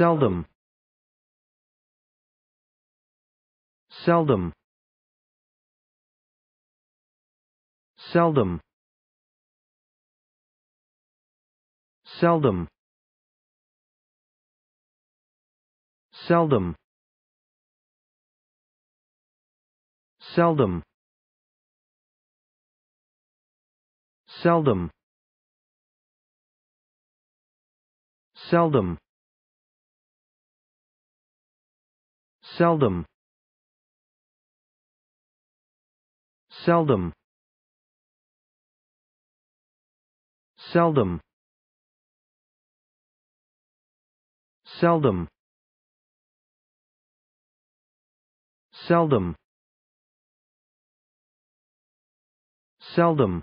seldom. Seldom. Seldom. Seldom. Seldom. Seldom. Seldom. Seldom seldom. Seldom. Seldom. Seldom. Seldom. Seldom